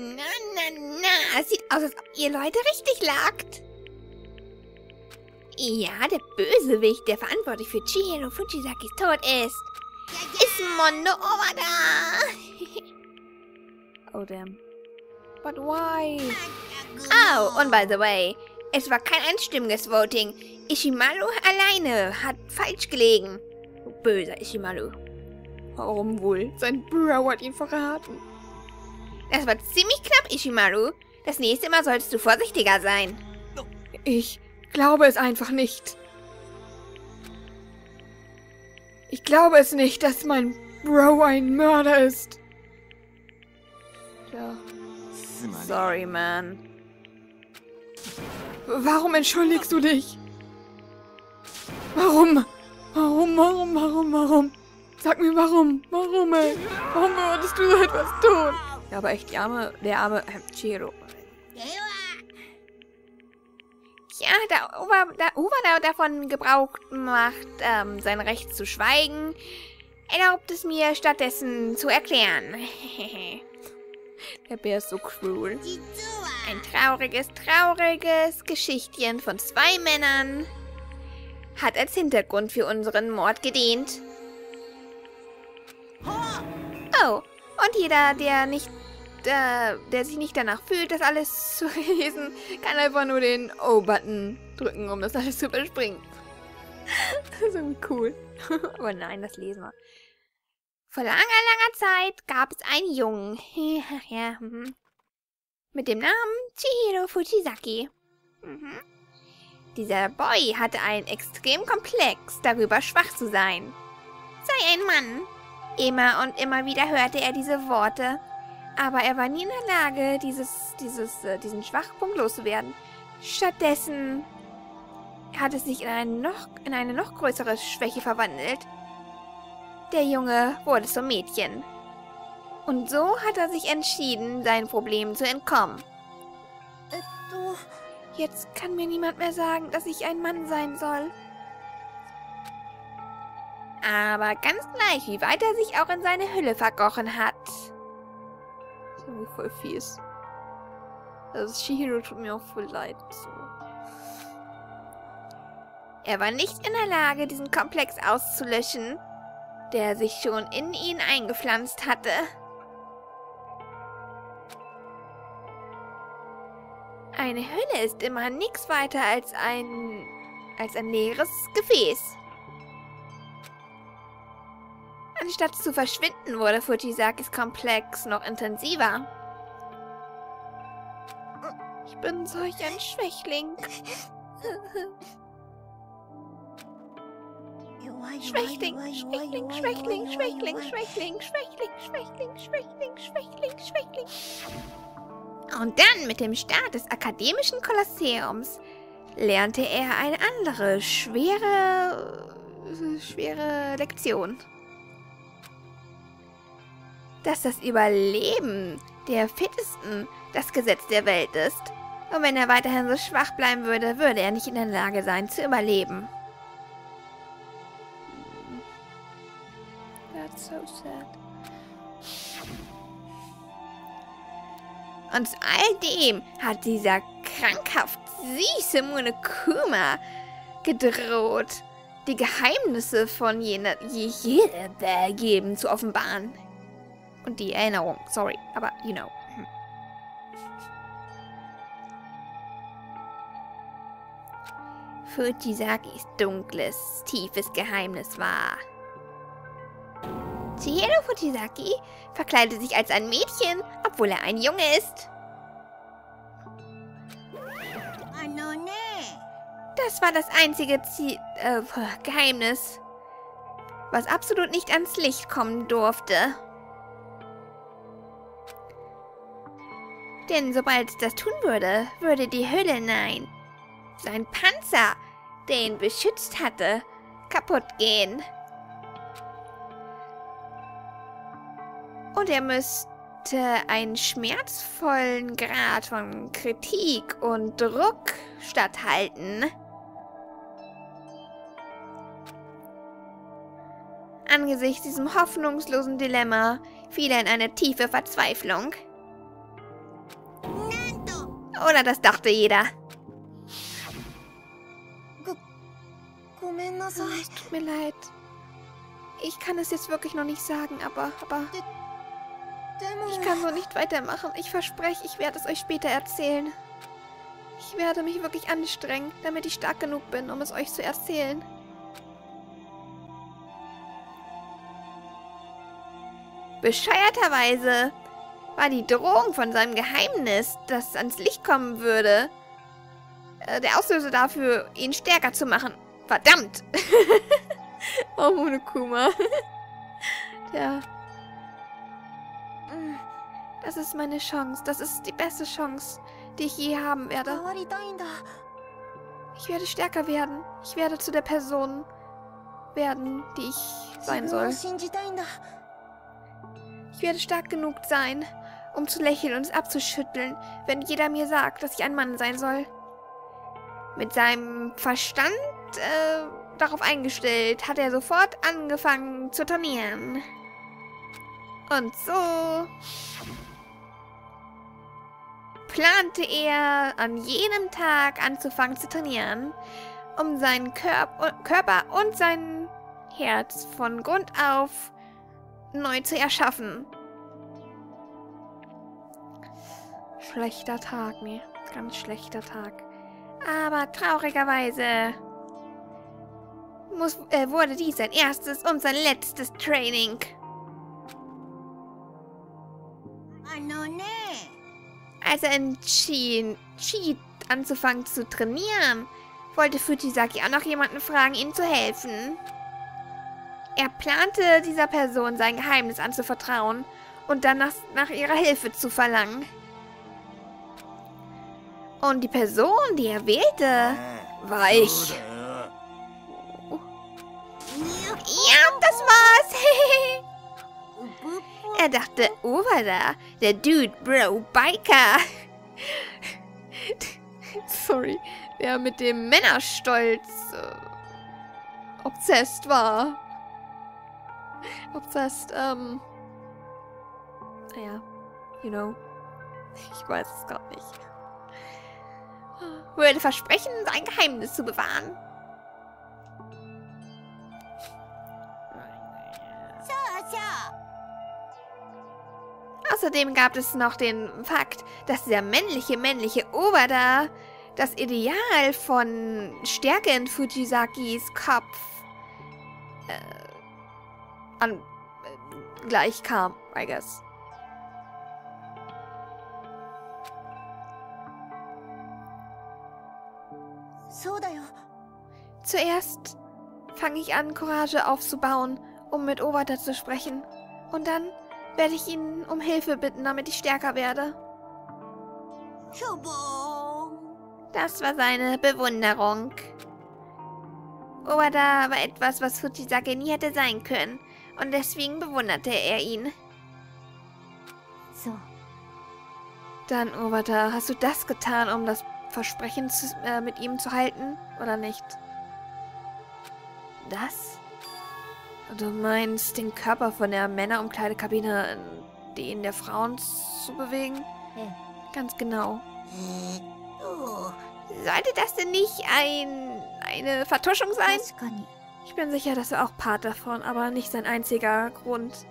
Na, na, na. Es sieht aus, als ob ihr Leute richtig lagt. Ja, der Bösewicht, der verantwortlich für Chihiro Fujisakis Tod ist, ist Mondo Owada. Oh, damn. But why? Oh, und by the way, es war kein einstimmiges Voting. Ishimaru alleine hat falsch gelegen. Böser Ishimaru. Warum wohl? Sein Bro hat ihn verraten. Das war ziemlich knapp, Ishimaru. Das nächste Mal solltest du vorsichtiger sein. Ich glaube es einfach nicht. Ich glaube es nicht, dass mein Bro ein Mörder ist. Ja. Sorry, man. Warum entschuldigst du dich? Warum? Warum, warum, warum, warum? Sag mir warum. Warum, ey? Warum würdest du so etwas tun? Ja, aber echt, die arme, der arme äh, Chiro. Ja, da Uwe, da Uwe da davon Gebrauch macht, ähm, sein Recht zu schweigen, erlaubt es mir stattdessen zu erklären. Der Bär ist so cruel. Ein trauriges, trauriges Geschichtchen von zwei Männern hat als Hintergrund für unseren Mord gedient. Oh, und jeder, der nicht, äh, der sich nicht danach fühlt, das alles zu lesen, kann einfach nur den O-Button drücken, um das alles zu überspringen. Das ist irgendwie cool. Aber nein, das lesen wir. Vor langer, langer Zeit gab es einen Jungen. ja, mhm. Mit dem Namen Chihiro Fujisaki. Mhm. Dieser Boy hatte einen extrem Komplex, darüber schwach zu sein. Sei ein Mann. Immer und immer wieder hörte er diese Worte. Aber er war nie in der Lage, dieses, dieses, äh, diesen Schwachpunkt loszuwerden. Stattdessen hat es sich in eine, noch, in eine noch größere Schwäche verwandelt. Der Junge wurde zum Mädchen. Und so hat er sich entschieden, seinen Problemen zu entkommen. Äh, du, jetzt kann mir niemand mehr sagen, dass ich ein Mann sein soll. Aber ganz gleich, wie weit er sich auch in seine Hülle verkrochen hat. Irgendwie voll fies. Also Shihiro tut mir auch voll leid. So. Er war nicht in der Lage, diesen Komplex auszulöschen, der sich schon in ihn eingepflanzt hatte. Eine Hülle ist immer nichts weiter als ein... als ein leeres Gefäß. Anstatt zu verschwinden, wurde Fujisakis Komplex noch intensiver. Ich bin solch ein Schwächling. Schwächling, Schwächling, Schwächling, Schwächling, Schwächling, Schwächling, Schwächling, Schwächling, Schwächling, Schwächling. Und dann mit dem Start des akademischen Kolosseums lernte er eine andere, schwere, schwere Lektion. Dass das Überleben der Fittesten das Gesetz der Welt ist. Und wenn er weiterhin so schwach bleiben würde, würde er nicht in der Lage sein, zu überleben. That's so sad. Und zu all dem hat dieser krankhaft süße Monokuma gedroht, die Geheimnisse von jener geben zu offenbaren. Die Erinnerung, sorry, aber you know. Hm. Fujisakis dunkles, tiefes Geheimnis war. Chihiro Fujisaki verkleidet sich als ein Mädchen, obwohl er ein Junge ist. Das war das einzige Ziel, äh, Geheimnis, was absolut nicht ans Licht kommen durfte. Denn sobald das tun würde, würde die Hülle, nein, sein Panzer, der ihn beschützt hatte, kaputt gehen. Und er müsste einen schmerzvollen Grad von Kritik und Druck statthalten. Angesichts diesem hoffnungslosen Dilemma fiel er in eine tiefe Verzweiflung. Oder das dachte jeder. Ah, es tut mir leid. Ich kann es jetzt wirklich noch nicht sagen, aber... aber ich kann so nicht weitermachen. Ich verspreche, ich werde es euch später erzählen. Ich werde mich wirklich anstrengen, damit ich stark genug bin, um es euch zu erzählen. Bescheuerterweise war die Drohung von seinem Geheimnis, das ans Licht kommen würde, äh, der Auslöser dafür, ihn stärker zu machen. Verdammt! oh, Monokuma. ja. Hm, das ist meine Chance. Das ist die beste Chance, die ich je haben werde. Ich werde stärker werden. Ich werde zu der Person werden, die ich sein soll. Ich werde stark genug sein, um zu lächeln und es abzuschütteln, wenn jeder mir sagt, dass ich ein Mann sein soll. Mit seinem Verstand äh, darauf eingestellt, hat er sofort angefangen zu trainieren. Und so plante er an jedem Tag anzufangen zu trainieren, um seinen Körp Körper und sein Herz von Grund auf neu zu erschaffen. Schlechter Tag, mir. Ganz schlechter Tag. Aber traurigerweise muss, äh, wurde dies sein erstes und sein letztes Training. Als er entschied, Cheat anzufangen zu trainieren, wollte Fujisaki auch noch jemanden fragen, ihm zu helfen. Er plante, dieser Person sein Geheimnis anzuvertrauen und dann nach, nach ihrer Hilfe zu verlangen. Und die Person, die er wählte, war ich. Ja, das war's. er dachte, Ovada, der Dude Bro Biker. Sorry, der mit dem Männerstolz äh, obsessed war. Obsessed, ähm. Naja, you know. Ich weiß es gar nicht würde versprechen, sein Geheimnis zu bewahren. Außerdem gab es noch den Fakt, dass der männliche, männliche Ober da das Ideal von Stärke in Fujisakis Kopf äh, an, äh, gleich kam, I guess. Zuerst fange ich an, Courage aufzubauen, um mit Obata zu sprechen. Und dann werde ich ihn um Hilfe bitten, damit ich stärker werde. Das war seine Bewunderung. Obata war etwas, was Fujisake nie hätte sein können. Und deswegen bewunderte er ihn. So. Dann, Obata, hast du das getan, um das Versprechen zu, äh, mit ihm zu halten, oder nicht? Das? Du meinst, den Körper von der Männerumkleidekabine in den der Frauen zu bewegen? Hm. Ganz genau. Sollte das denn nicht ein, eine Vertuschung sein? Ich bin sicher, das war auch Part davon, aber nicht sein einziger Grund.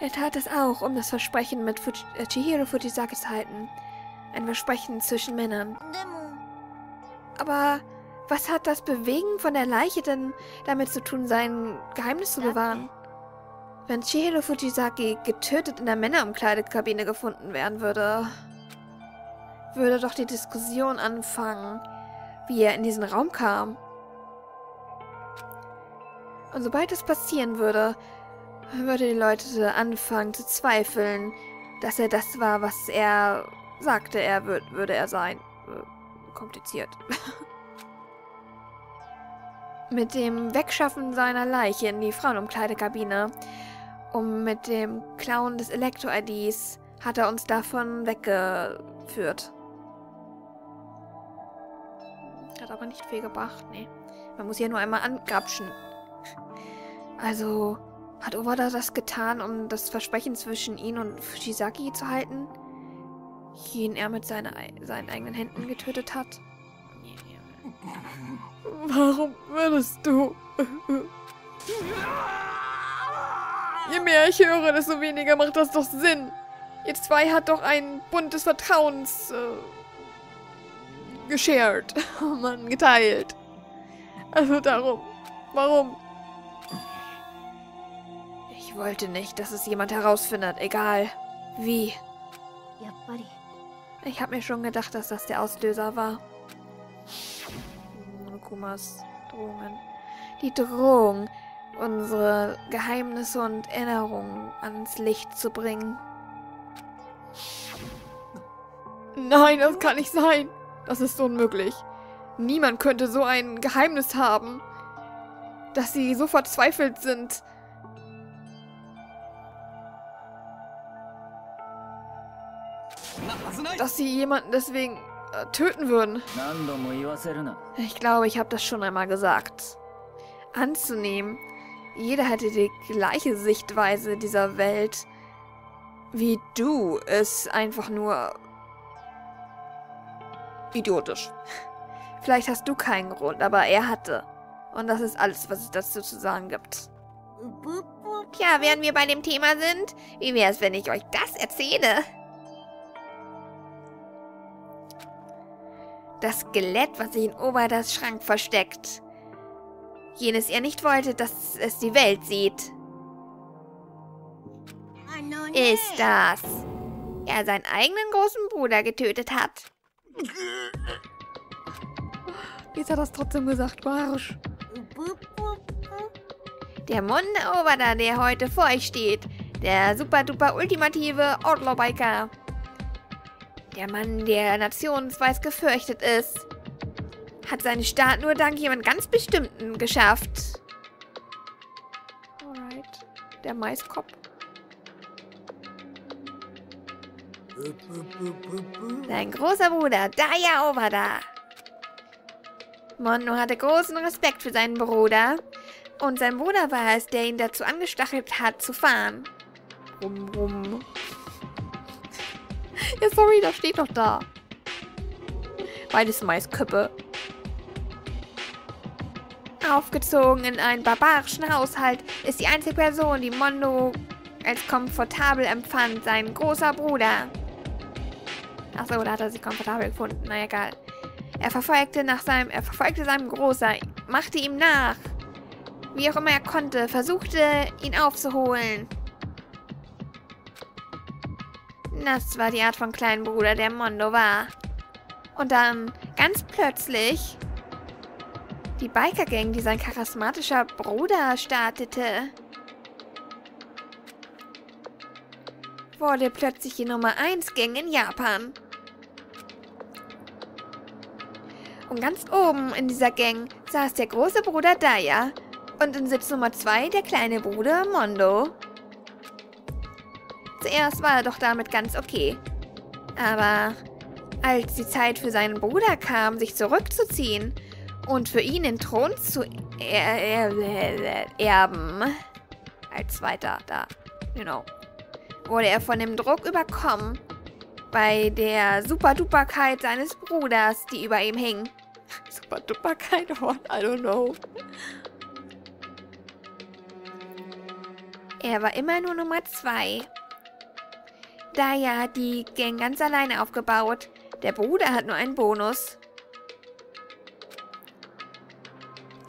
Er tat es auch, um das Versprechen mit Fuji äh, Chihiro Fujisaki zu halten. Ein Versprechen zwischen Männern. Aber was hat das Bewegen von der Leiche denn damit zu tun, sein Geheimnis zu bewahren? Wenn Chihiro Fujisaki getötet in der Männerumkleidekabine gefunden werden würde, würde doch die Diskussion anfangen, wie er in diesen Raum kam. Und sobald es passieren würde, würde die Leute anfangen zu zweifeln, dass er das war, was er sagte, er wür würde er sein. Äh, Kompliziert. mit dem Wegschaffen seiner Leiche in die Frauenumkleidekabine und mit dem Klauen des Elektro-IDs hat er uns davon weggeführt. Hat aber nicht viel gebracht, nee. Man muss hier nur einmal angrapschen. Also, hat Owada das getan, um das Versprechen zwischen ihn und Fujisaki zu halten? jeden er mit seine, seinen eigenen Händen getötet hat. Warum würdest du? Je mehr ich höre, desto weniger macht das doch Sinn. Ihr zwei hat doch ein Bund des Vertrauens äh, geshared. Oh Mann, geteilt. Also darum. Warum? Ich wollte nicht, dass es jemand herausfindet, egal wie. Ich habe mir schon gedacht, dass das der Auslöser war. Hm, Monokumas Drohungen. Die Drohung, unsere Geheimnisse und Erinnerungen ans Licht zu bringen. Nein, das kann nicht sein. Das ist unmöglich. Niemand könnte so ein Geheimnis haben, dass sie so verzweifelt sind, dass sie jemanden deswegen äh, töten würden. Ich glaube, ich habe das schon einmal gesagt. Anzunehmen, jeder hätte die gleiche Sichtweise dieser Welt wie du, ist einfach nur idiotisch. Vielleicht hast du keinen Grund, aber er hatte. Und das ist alles, was es dazu zu sagen gibt. Tja, während wir bei dem Thema sind, wie wäre es, wenn ich euch das erzähle? Das Skelett, was sich in Oberdas Schrank versteckt. Jenes er nicht wollte, dass es die Welt sieht. Ist das. Er seinen eigenen großen Bruder getötet hat. Jetzt hat er das trotzdem gesagt, barsch. Der Mond Obada, der heute vor euch steht. Der super duper ultimative Outlaw Biker. Der Mann, der nationsweis gefürchtet ist. Hat seinen Staat nur dank jemand ganz Bestimmten geschafft. Alright. Der Maiskopf. Sein großer Bruder, Daya Obada. Mondo hatte großen Respekt für seinen Bruder. Und sein Bruder war es, der ihn dazu angestachelt hat, zu fahren. Rum, rum. Ja, sorry, das steht doch da. Beides Maisköppe. Aufgezogen in einen barbarischen Haushalt ist die einzige Person, die Mondo als komfortabel empfand, sein großer Bruder. Achso, da hat er sich komfortabel gefunden. Na egal. Er verfolgte nach seinem, er verfolgte seinem Großer, machte ihm nach. Wie auch immer er konnte, versuchte ihn aufzuholen. Das war die Art von kleinen Bruder, der Mondo war. Und dann, ganz plötzlich, die Biker-Gang, die sein charismatischer Bruder startete, wurde plötzlich die Nummer 1 Gang in Japan. Und ganz oben in dieser Gang saß der große Bruder Daya und in Sitz Nummer 2 der kleine Bruder Mondo. Zuerst war er doch damit ganz okay. Aber als die Zeit für seinen Bruder kam, sich zurückzuziehen und für ihn den Thron zu er er erben, als zweiter da, you know, wurde er von dem Druck überkommen, bei der Superduperkeit seines Bruders, die über ihm hing. Super duper kein Wort, I don't know. Er war immer nur Nummer zwei. Daya hat die Gang ganz alleine aufgebaut. Der Bruder hat nur einen Bonus.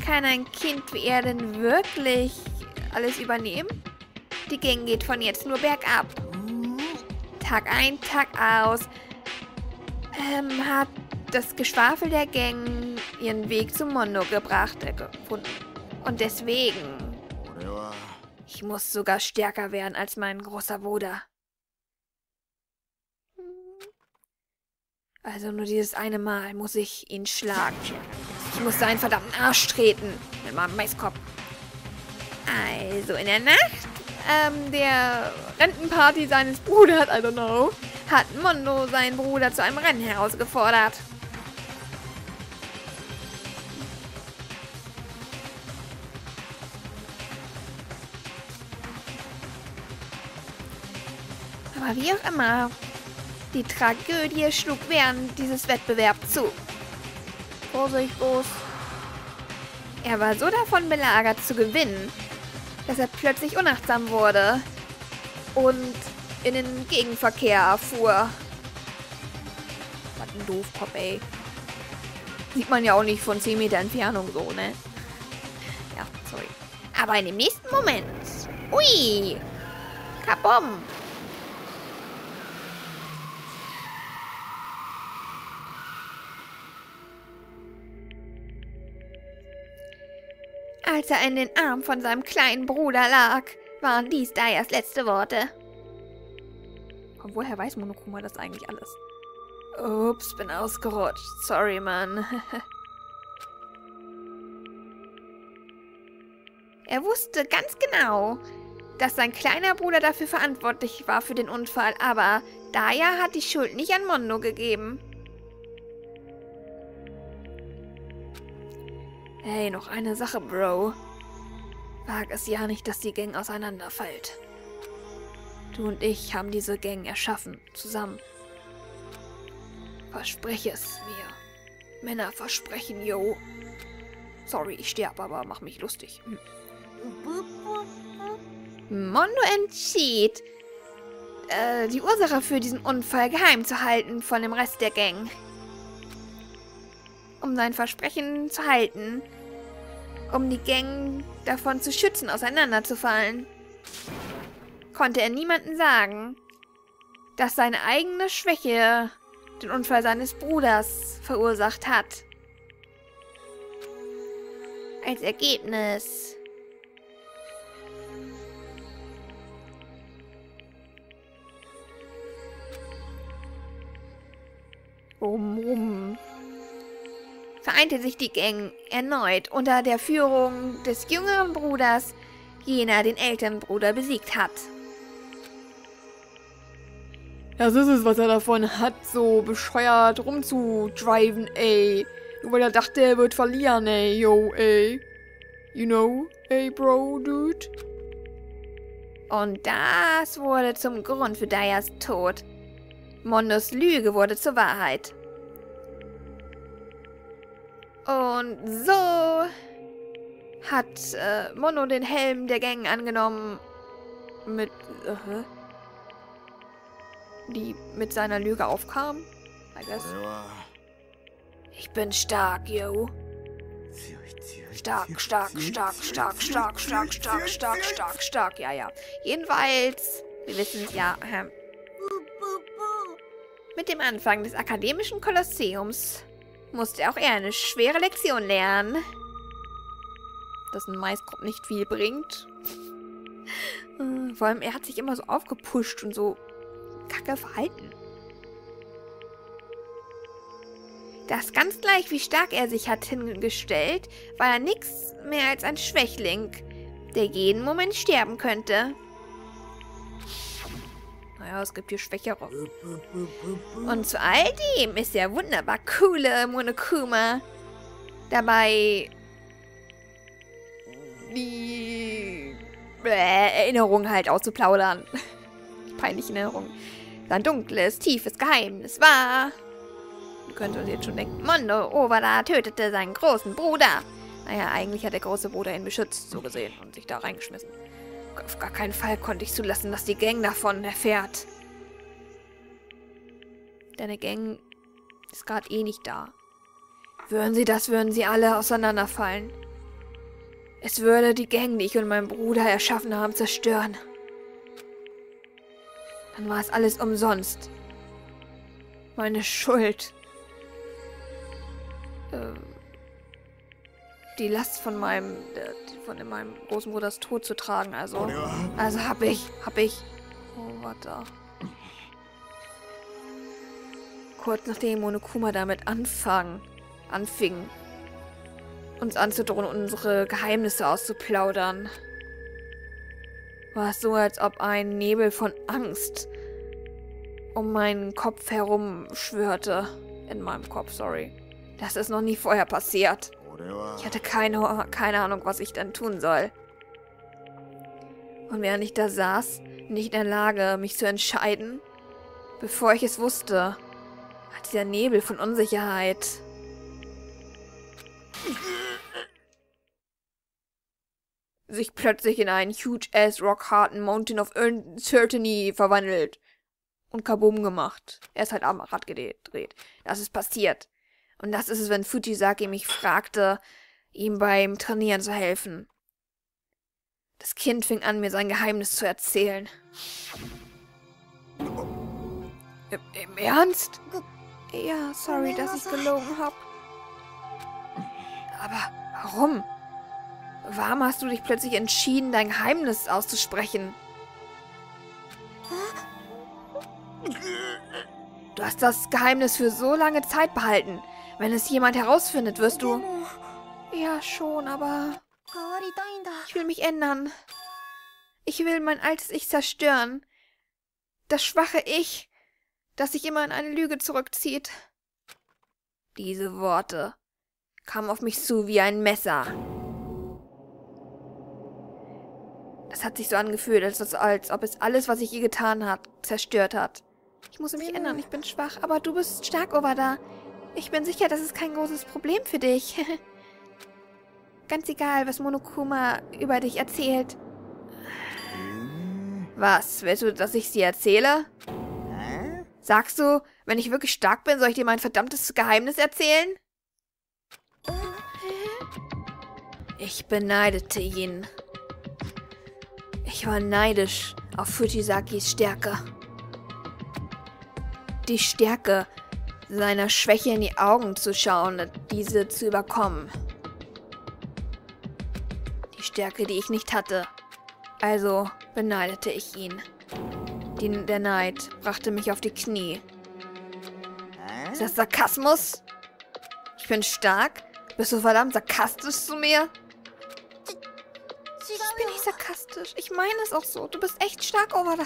Kann ein Kind wie er denn wirklich alles übernehmen? Die Gang geht von jetzt nur bergab. Tag ein, Tag aus. Ähm, hat das Geschwafel der Gang ihren Weg zum Mondo gebracht, äh, gefunden. Und deswegen, Ich muss sogar stärker werden als mein großer Bruder. Also nur dieses eine Mal muss ich ihn schlagen. Ich muss seinen verdammten Arsch treten mit meinem Maiskopf. also in der Nacht Ähm, der Rentenparty seines Bruders, I don't know. hat Mondo seinen Bruder zu einem Rennen herausgefordert. Aber wie auch immer, Die Tragödie schlug während dieses Wettbewerbs zu. Vorsicht, Bus. Er war so davon belagert zu gewinnen, dass er plötzlich unachtsam wurde und in den Gegenverkehr fuhr. Was ein Doofkopf, ey. Sieht man ja auch nicht von 10 Meter Entfernung so, ne? Ja, sorry. Aber in dem nächsten Moment. Ui! Kabom! Als er in den Arm von seinem kleinen Bruder lag, waren dies Dayas letzte Worte. Und woher weiß Monokuma das eigentlich alles? Ups, bin ausgerutscht. Sorry, Mann. Er wusste ganz genau, dass sein kleiner Bruder dafür verantwortlich war für den Unfall, aber Daya hat die Schuld nicht an Mondo gegeben. Hey, noch eine Sache, Bro. Wag es ja nicht, dass die Gang auseinanderfällt. Du und ich haben diese Gang erschaffen, zusammen. Verspreche es mir. Männer versprechen, yo. Sorry, ich sterbe, aber mach mich lustig. Hm. Mondo entschied, äh, die Ursache für diesen Unfall geheim zu halten von dem Rest der Gang. Um sein Versprechen zu halten. Um die Gang davon zu schützen, auseinanderzufallen. Konnte er niemandem sagen, dass seine eigene Schwäche den Unfall seines Bruders verursacht hat. Als Ergebnis Rum, vereinte sich die Gang erneut unter der Führung des jüngeren Bruders, jener den älteren Bruder besiegt hat. Das ist es, was er davon hat, so bescheuert rumzudriven, ey. Nur weil er dachte, er wird verlieren, ey, yo, ey. You know, ey, Bro, dude. Und das wurde zum Grund für Dayas Tod. Mondos Lüge wurde zur Wahrheit. Und so hat äh, Mono den Helm der Gang angenommen mit uh die mit seiner Lüge aufkam. I guess. Ich bin stark, yo. Stark, stark, stark, stark, stark, stark, stark, stark, stark, stark, ja, ja. Jedenfalls, wir wissen es ja. Mit dem Anfang des akademischen Kolosseums musste auch er eine schwere Lektion lernen. Dass ein Maiskorb nicht viel bringt. Vor allem, er hat sich immer so aufgepusht und so kacke verhalten. Das ganz gleich, wie stark er sich hat hingestellt, war er nichts mehr als ein Schwächling, der jeden Moment sterben könnte ja, es gibt hier Schwächere. Und zu all dem ist der wunderbar coole Monokuma dabei die äh, Erinnerung halt auszuplaudern. Peinliche Erinnerung. Sein dunkles, tiefes Geheimnis war. Du könntest jetzt schon denken, Mondo Ovada tötete seinen großen Bruder. Naja, eigentlich hat der große Bruder ihn beschützt, so gesehen, und sich da reingeschmissen. Auf gar keinen Fall konnte ich zulassen, dass die Gang davon erfährt. Deine Gang ist gerade eh nicht da. Würden sie das, würden sie alle auseinanderfallen. Es würde die Gang, die ich und mein Bruder erschaffen haben, zerstören. Dann war es alles umsonst. Meine Schuld. Ähm, die Last von meinem, äh, von meinem großen Bruders Tod zu tragen. Also, oh also hab ich, hab ich. Oh, warte. Kurz nachdem Monokuma damit anfang, anfing, uns anzudrohen und unsere Geheimnisse auszuplaudern, war es so, als ob ein Nebel von Angst um meinen Kopf herum schwörte. In meinem Kopf, sorry. Das ist noch nie vorher passiert. Ich hatte keine, keine Ahnung, was ich dann tun soll. Und während ich da saß, nicht in der Lage, mich zu entscheiden, bevor ich es wusste, hat dieser Nebel von Unsicherheit. sich plötzlich in einen huge-ass rock-harten Mountain of Uncertainty verwandelt und kaboom gemacht. Er ist halt am Rad gedreht. Das ist passiert. Und das ist es, wenn Fujisaki mich fragte, ihm beim Trainieren zu helfen. Das Kind fing an, mir sein Geheimnis zu erzählen. Im, Ernst? Ja, sorry, dass ich gelogen hab. Aber warum? Warum hast du dich plötzlich entschieden, dein Geheimnis auszusprechen? Du hast das Geheimnis für so lange Zeit behalten. Wenn es jemand herausfindet, wirst du... Ja, schon, aber... Ich will mich ändern. Ich will mein altes Ich zerstören. Das schwache Ich, das sich immer in eine Lüge zurückzieht. Diese Worte kamen auf mich zu wie ein Messer. Es hat sich so angefühlt, als, als ob es alles, was ich ihr getan hat, zerstört hat. Ich muss mich ändern, ich bin schwach, aber du bist stark, Ovada. Ich bin sicher, das ist kein großes Problem für dich. Ganz egal, was Monokuma über dich erzählt. Was, willst du, dass ich sie erzähle? Sagst du, wenn ich wirklich stark bin, soll ich dir mein verdammtes Geheimnis erzählen? Ich beneidete ihn. Ich war neidisch auf Fujisakis Stärke. Die Stärke, seiner Schwäche in die Augen zu schauen und diese zu überkommen. Die Stärke, die ich nicht hatte. Also beneidete ich ihn. Die, der Neid brachte mich auf die Knie. Ist das Sarkasmus? Ich bin stark? Bist du verdammt sarkastisch zu mir? Ich bin nicht sarkastisch. Ich meine es auch so. Du bist echt stark, Ovada.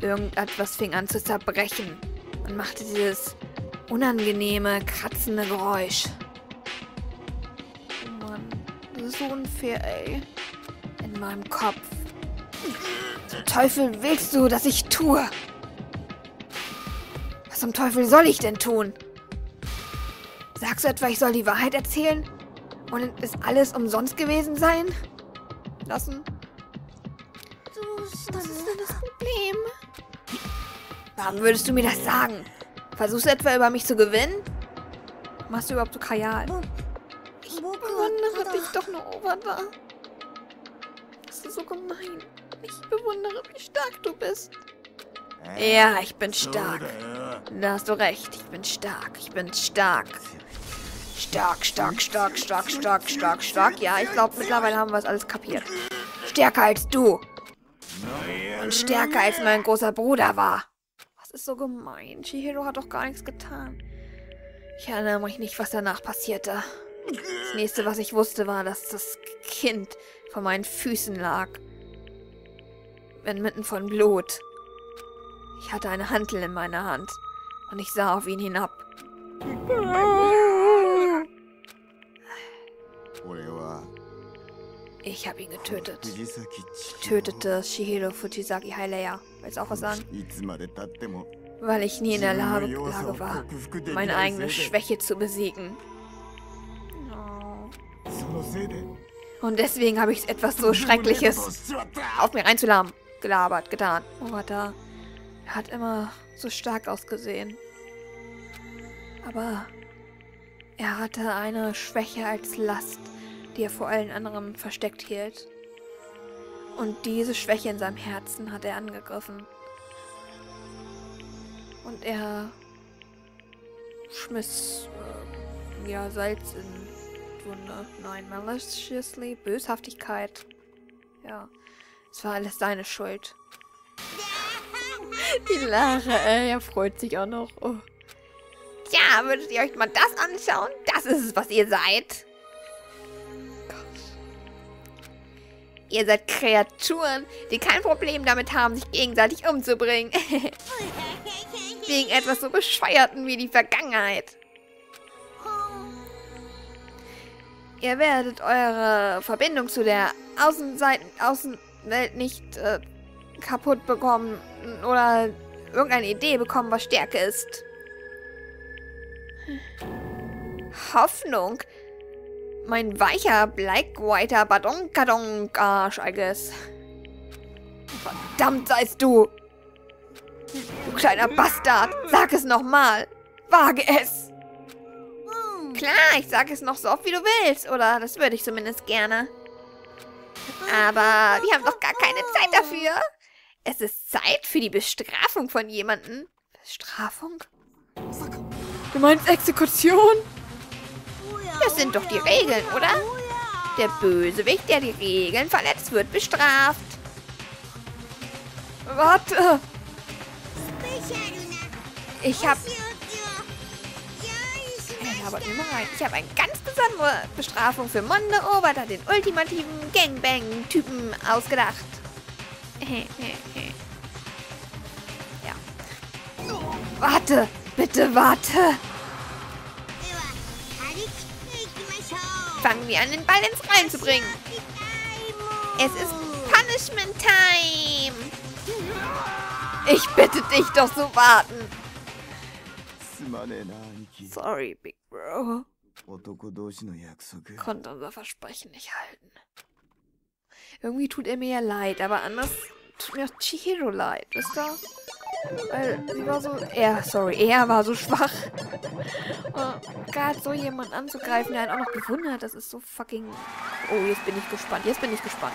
Irgendetwas fing an zu zerbrechen und machte dieses unangenehme, kratzende Geräusch. Oh Mann, das ist so unfair, ey. In meinem Kopf. Zum Teufel willst du, dass ich tue? Was zum Teufel soll ich denn tun? Sagst du etwa, ich soll die Wahrheit erzählen? Und ist alles umsonst gewesen sein? Lassen? Warum würdest du mir das sagen? Versuchst du etwa über mich zu gewinnen? Machst du überhaupt so Kajal? bewundere dich doch nur, Owada. Das ist so gemein. Ich bewundere, wie stark du bist. Ja, ich bin stark. Da hast du recht. Ich bin stark. Ich bin stark. Stark, stark, stark, stark, stark, stark, stark. Ja, ich glaube, mittlerweile haben wir es alles kapiert. Stärker als du. Und stärker als mein großer Bruder war. Was ist so gemein? Chihiro hat doch gar nichts getan. Ich erinnere mich nicht, was danach passierte. Das nächste, was ich wusste, war, dass das Kind vor meinen Füßen lag. Inmitten von Blut. Ich hatte eine Hantel in meiner Hand und ich sah auf ihn hinab. Ich habe ihn getötet. Ich Tötete Shihiro Fujisaki Highleia. Willst auch was sagen? Weil ich nie in der Lage, Lage war, meine eigene Schwäche zu besiegen. Und deswegen habe ich etwas so Schreckliches auf mir einzulahmen, gelabert, getan. Oh, Owata Er hat immer so stark ausgesehen. Aber er hatte eine Schwäche als Last die er vor allen anderen versteckt hielt. Und diese Schwäche in seinem Herzen hat er angegriffen. Und er schmiss äh, ja Salz in Wunde. Nein, maliciously, Böshaftigkeit. Ja, es war alles seine Schuld. Die Lache, ey, er freut sich auch noch. Oh. Tja, würdet ihr euch mal das anschauen? Das ist es, was ihr seid. Ihr seid Kreaturen, die kein Problem damit haben, sich gegenseitig umzubringen. Wegen etwas so Bescheuerten wie die Vergangenheit. Ihr werdet eure Verbindung zu der Außenseiten, Außenwelt nicht äh, kaputt bekommen oder irgendeine Idee bekommen, was Stärke ist. Hoffnung. Mein weicher Black Whiter Badonkadonk Arsch, I guess. Verdammt seist du! Du kleiner Bastard! Sag es nochmal! Wage es! Klar, ich sage es noch so oft, wie du willst. Oder das würde ich zumindest gerne. Aber wir haben doch gar keine Zeit dafür. Es ist Zeit für die Bestrafung von jemandem. Bestrafung? Du meinst Exekution? Das sind doch die Regeln, oder? Der Bösewicht, der die Regeln verletzt, wird bestraft. Warte! Ich hab... Ey, labert mir mal rein. Ich habe eine ganz besondere Bestrafung für Monde Oberter, den ultimativen Gangbang-Typen, ausgedacht. ja. Warte! Bitte warte! Fangen wir an, den Ball ins Rein zu bringen. Es ist Punishment Time. Ich bitte dich doch zu warten. Sorry, Big Bro. Konnte unser Versprechen nicht halten. Irgendwie tut er mir ja leid, aber anders tut mir auch Chihiro leid, wisst ihr? Weil sie war so... Er, sorry, er war so schwach. Und gerade so jemanden anzugreifen, der einen auch noch gewonnen hat, das ist so fucking... Oh, jetzt bin ich gespannt. Jetzt bin ich gespannt.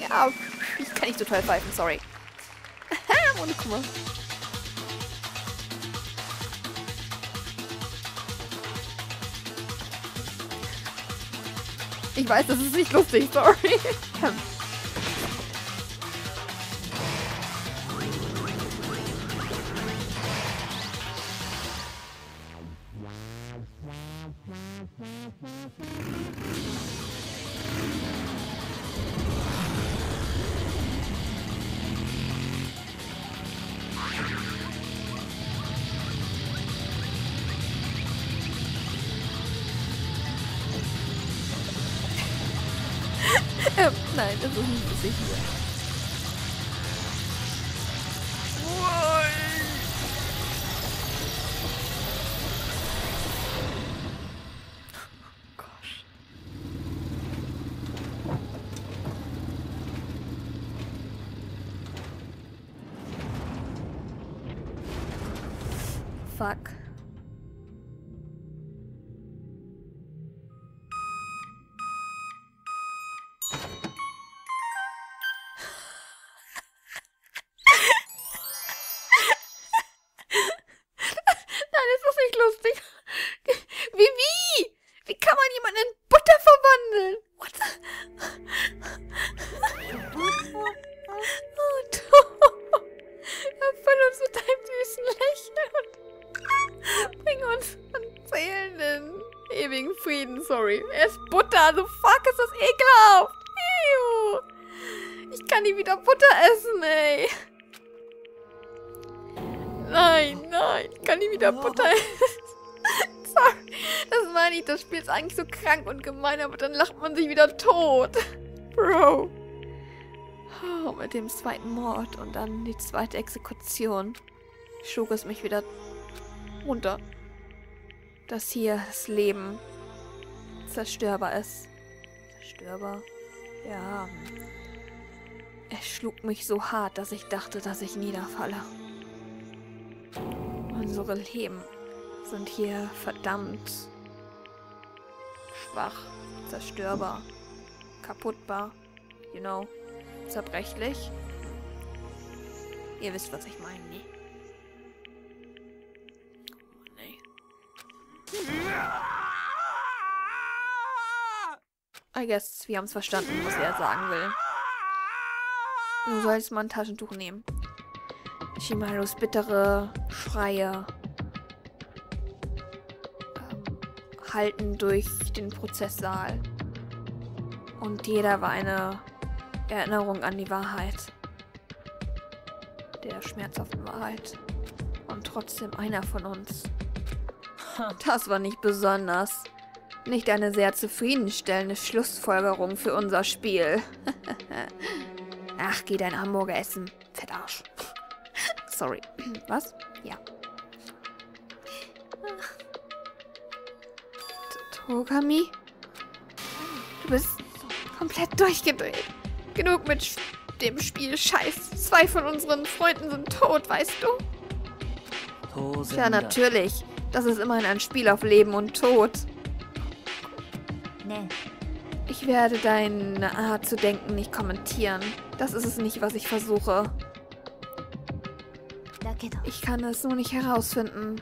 Ja, ich kann nicht so toll pfeifen, sorry. Aha, ohne Kummer. Ich weiß, das ist nicht lustig, sorry. eigentlich so krank und gemein, aber dann lacht man sich wieder tot. Bro. Oh, mit dem zweiten Mord und dann die zweite Exekution schlug es mich wieder runter. Dass hier das Leben zerstörbar ist. Zerstörbar? Ja. Es schlug mich so hart, dass ich dachte, dass ich niederfalle. Unsere Leben sind hier verdammt schwach, zerstörbar, kaputtbar, you know, zerbrechlich. Ihr wisst, was ich meine, ne? Oh, nee. I guess, wir haben es verstanden, was er sagen will. Du sollst mal ein Taschentuch nehmen. Shimarus bittere Schreie halten durch den Prozesssaal. Und jeder war eine Erinnerung an die Wahrheit. Der schmerzhaften Wahrheit. Und trotzdem einer von uns. Das war nicht besonders. Nicht eine sehr zufriedenstellende Schlussfolgerung für unser Spiel. Ach, geh dein Hamburger essen. Fettarsch. Sorry. Was? Togami? Du bist komplett durchgedreht. Genug mit dem Spiel Scheiß. Zwei von unseren Freunden sind tot, weißt du? Ja, natürlich. Das ist immerhin ein Spiel auf Leben und Tod. Nee. Ich werde deine Art zu denken nicht kommentieren. Das ist es nicht, was ich versuche. Ich kann es nur nicht herausfinden.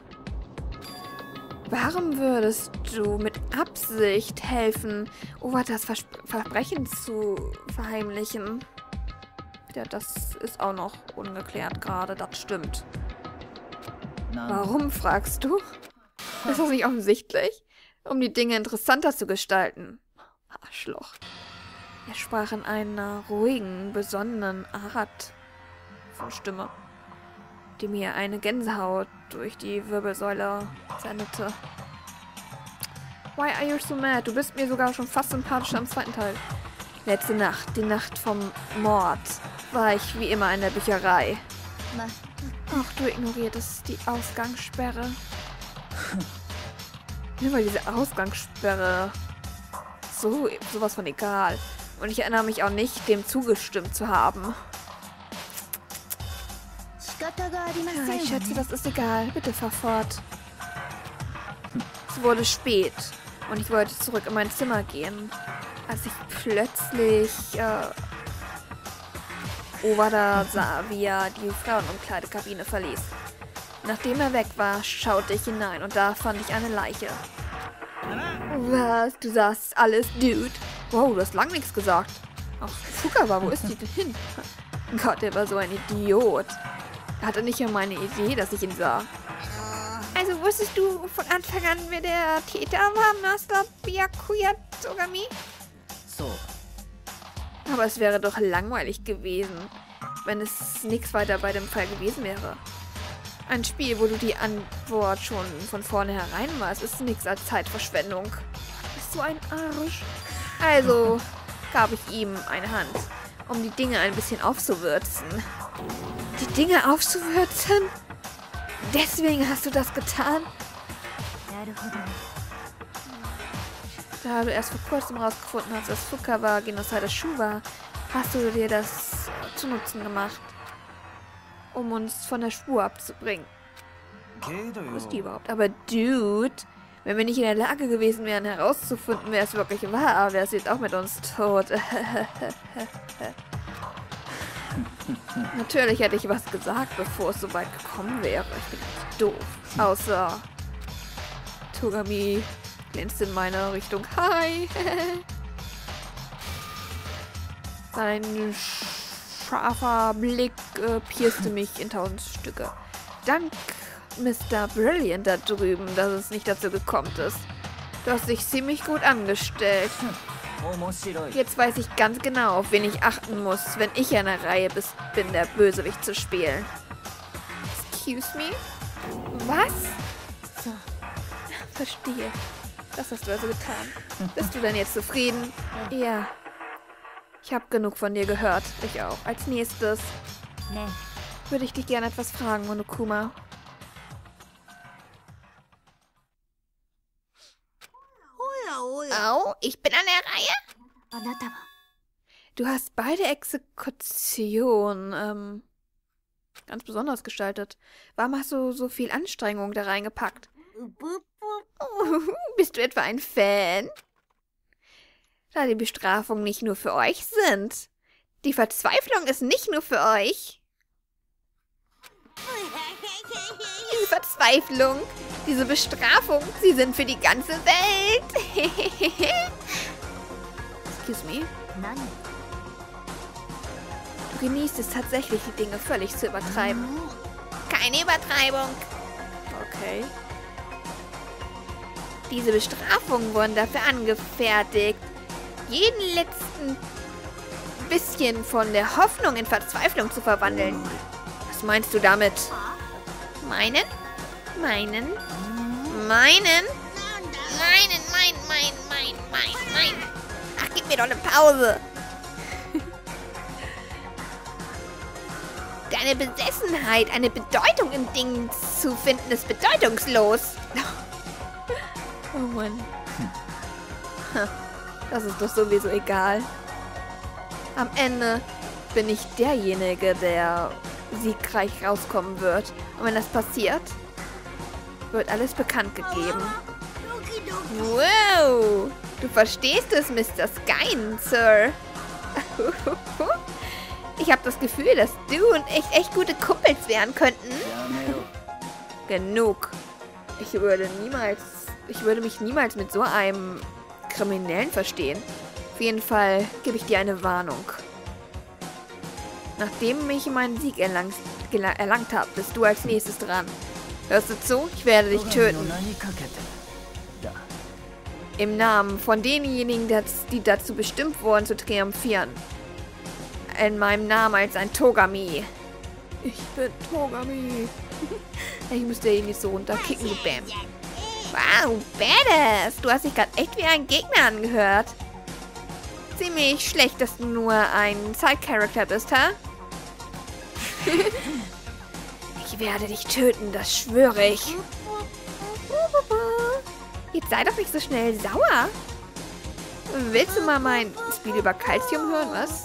Warum würdest du mit Absicht helfen, Owatas Vers Verbrechen zu verheimlichen? Ja, das ist auch noch ungeklärt gerade, das stimmt. Warum, fragst du? Ist das nicht offensichtlich? Um die Dinge interessanter zu gestalten. Arschloch. Er sprach in einer ruhigen, besonnenen Art von Stimme, die mir eine Gänsehaut durch die Wirbelsäule sendete. Why are you so mad? Du bist mir sogar schon fast sympathischer im zweiten Teil. Letzte Nacht, die Nacht vom Mord, war ich wie immer in der Bücherei. ま Ach, du ignoriertest die Ausgangssperre. Nur weil diese Ausgangssperre so sowas von egal. Und ich erinnere mich auch nicht, dem zugestimmt zu haben. Ich schätze, das ist egal. Bitte fahr fort. Es wurde spät und ich wollte zurück in mein Zimmer gehen, als ich plötzlich äh, Owada sah, wie er die Frauenumkleidekabine verließ. Nachdem er weg war, schaute ich hinein und da fand ich eine Leiche. Was? Du sagst alles, Dude? Wow, du hast lang nichts gesagt. Ach, Fukawa, wo ist die denn hin? Gott, der war so ein Idiot. Er hatte nicht einmal eine Idee, dass ich ihn sah. Also wusstest du von Anfang an, wer der Täter war, Master Byakuya Tsugami? そう Aber es wäre doch langweilig gewesen, wenn es nichts weiter bei dem Fall gewesen wäre. Ein Spiel, wo du die Antwort schon von vornherein weißt, ist nichts als Zeitverschwendung. Du bist so ein Arsch. Also gab ich ihm eine Hand, um die Dinge ein bisschen aufzuwürzen. Die Dinge aufzuwürzen? Deswegen hast du das getan? Da du erst vor kurzem herausgefunden hast, dass Fukawa Genocide Shu war, hast du dir das zu Nutzen gemacht, um uns von der Spur abzubringen. Wo ist die überhaupt? Aber Dude, wenn wir nicht in der Lage gewesen wären, herauszufinden, wer es wirklich war, wäre es jetzt auch mit uns tot. Natürlich hätte ich was gesagt, bevor es so weit gekommen wäre. Ich bin echt doof. Außer Togami glänzt in meine Richtung. Hi! Sein scharfer Blick äh, pierste mich in tausend Stücke. Dank Mr. Brilliant da drüben, dass es nicht dazu gekommen ist. Du hast dich ziemlich gut angestellt. Hm, jetzt weiß ich ganz genau, auf wen ich achten muss, wenn ich in der Reihe bin, der Bösewicht zu spielen. Excuse me? Was? So. Verstehe. Das hast du also getan. Bist du denn jetzt zufrieden? Ja. Ich habe genug von dir gehört. Ich auch. Als nächstes würde ich dich gerne etwas fragen, Monokuma. Oh, ich bin an der Reihe? Du hast beide Exekutionen ähm, ganz besonders gestaltet. Warum hast du so viel Anstrengung da reingepackt? Bist du etwa ein Fan? Da die Bestrafungen nicht nur für euch sind. Die Verzweiflung ist nicht nur für euch. Verzweiflung, diese Bestrafung, sie sind für die ganze Welt. Excuse me. 何 Du genießt es tatsächlich, die Dinge völlig zu übertreiben. Keine Übertreibung. Okay. Diese Bestrafungen wurden dafür angefertigt, jeden letzten bisschen von der Hoffnung in Verzweiflung zu verwandeln. Was meinst du damit? Meinen? Meinen? Meinen? Meinen, mein, mein, mein, mein, mein. Ach, gib mir doch eine Pause. Deine Besessenheit, eine Bedeutung in Dingen zu finden, ist bedeutungslos. Oh Mann. Ha, Das ist doch sowieso egal. Am Ende bin ich derjenige, der siegreich rauskommen wird. Und wenn das passiert, wird alles bekannt gegeben. Wow! Du verstehst es, Mr. Skyn, Sir. Ich habe das Gefühl, dass du und ich echt gute Kumpels werden könnten. Genug. Ich würde niemals... Ich würde mich niemals mit so einem Kriminellen verstehen. Auf jeden Fall gebe ich dir eine Warnung. Nachdem ich meinen Sieg erlangt, erlangt habe, bist du als nächstes dran. Hörst du zu? Ich werde dich töten. Im Namen von denjenigen, die dazu bestimmt wurden, zu triumphieren. In meinem Namen als ein Togami. Ich bin Togami. ich müsste ihn nicht so runterkicken, du Bam. Wow, badass. Du hast dich gerade echt wie ein Gegner angehört. Ziemlich schlecht, dass du nur ein Side-Character bist, hä? ha? ich werde dich töten, das schwöre ich. Jetzt sei doch nicht so schnell sauer. Willst du mal mein Spiel über Calcium hören, was?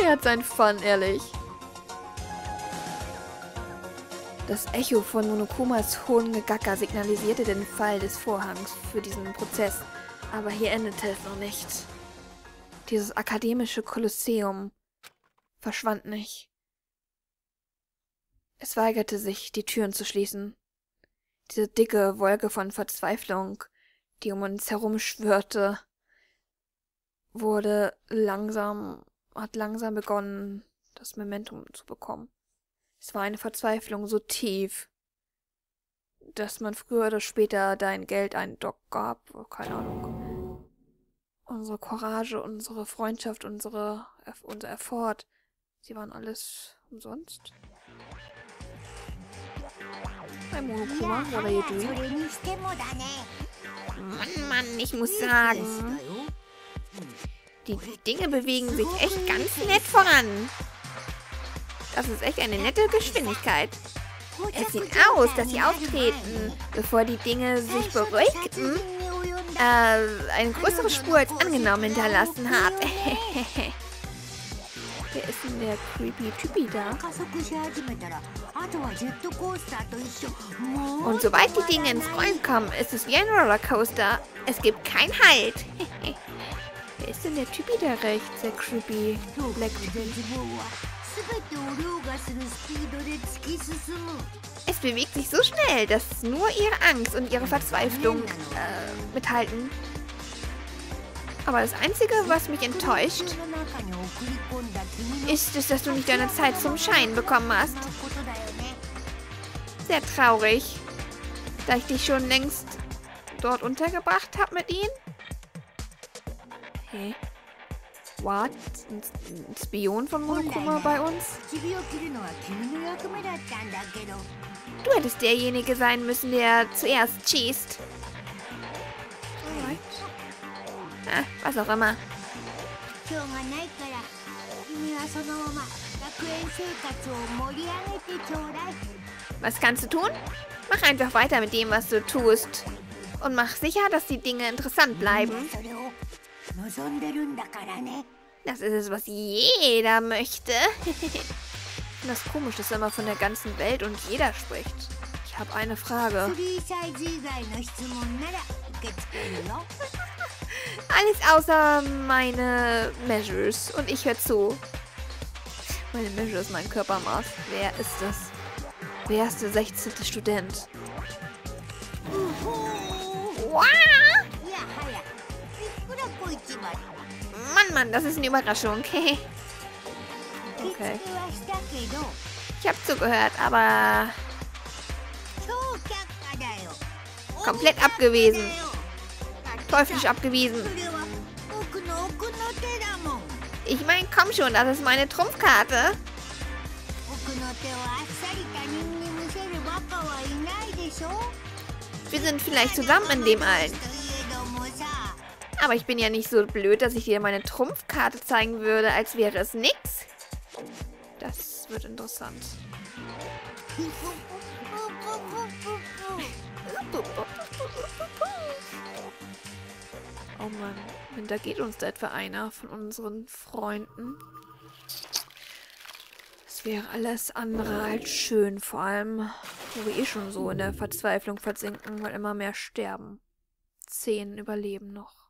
Er hat seinen Fun, ehrlich. Das Echo von Monokumas hohen Gegacker signalisierte den Fall des Vorhangs für diesen Prozess. Aber hier endete es noch nicht. Dieses akademische Kolosseum verschwand nicht. Es weigerte sich, die Türen zu schließen. Diese dicke Wolke von Verzweiflung, die um uns herum schwirrte, wurde langsam, hat langsam begonnen, das Momentum zu bekommen. Es war eine Verzweiflung so tief, dass man früher oder später dein Geld einen Doc gab, keine Ahnung. Unsere Courage, unsere Freundschaft, unsere, unser Effort, sie waren alles umsonst. Hi Monokuma, what are you doing? Mann, Mann, ich muss sagen. Die Dinge bewegen sich echt ganz nett voran. Das ist echt eine nette Geschwindigkeit. Es sieht aus, dass sie auftreten, bevor die Dinge sich beruhigten, äh, eine größere Spur als angenommen hinterlassen hat. Wer ist denn der creepy Typi da? Und sobald die Dinge ins Rollen kommen, ist es wie ein Rollercoaster. Es gibt keinen Halt. Wer ist denn der Typi da rechts? Der Creepy. Black es bewegt sich so schnell, dass nur ihre Angst und ihre Verzweiflung äh, mithalten. Aber das Einzige, was mich enttäuscht, ist, es, dass du nicht deine Zeit zum Schein bekommen hast sehr traurig, da ich dich schon längst dort untergebracht habe mit ihnen. Hä? Hey. What? Ein, Spion von Monokuma bei uns? Du hättest derjenige sein müssen, der zuerst schießt. Alright. Ah, was auch immer. Was kannst du tun? Mach einfach weiter mit dem, was du tust. Und mach sicher, dass die Dinge interessant bleiben. Das ist es, was jeder möchte. das komisch ist immer von der ganzen Welt und jeder spricht. Ich habe eine Frage. Alles außer meine Measures. Und ich höre zu. Meine Measures, mein Körpermaß. Wer ist das? Der erste 16. Student. Mann, Mann, das ist eine Überraschung. Okay. okay. Ich habe zugehört, aber... Komplett abgewiesen. Teuflisch abgewiesen. Ich meine, komm schon, das ist meine Trumpfkarte. Wir sind vielleicht zusammen in dem allen. Aber ich bin ja nicht so blöd, dass ich dir meine Trumpfkarte zeigen würde, als wäre es nichts. Das wird interessant. Oh Mann, da geht uns da etwa einer von unseren Freunden. Das wäre alles andere als schön, vor allem wo wir eh schon so in der Verzweiflung versinken, weil immer mehr sterben. Zehn überleben noch.